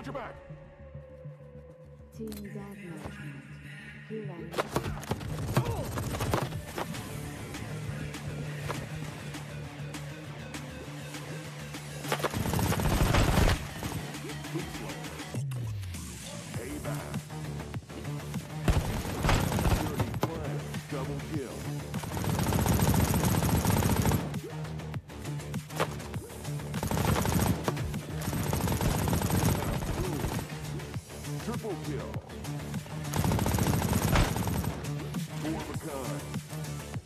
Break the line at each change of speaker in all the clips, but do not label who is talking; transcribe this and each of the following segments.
Got your back.
Team Deathmatch.
Double kill. Triple kill. Four of a kind.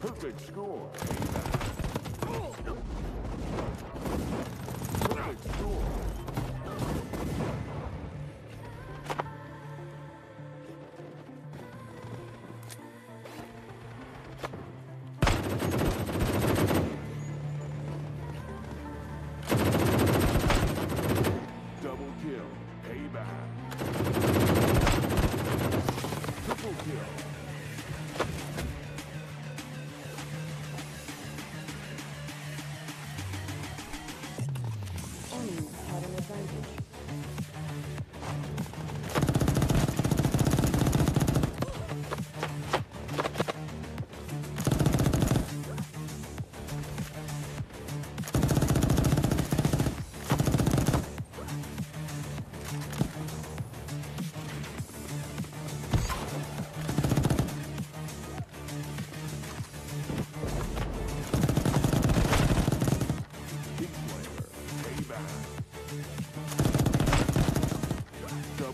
Perfect score. Perfect score. Double kill. Payback.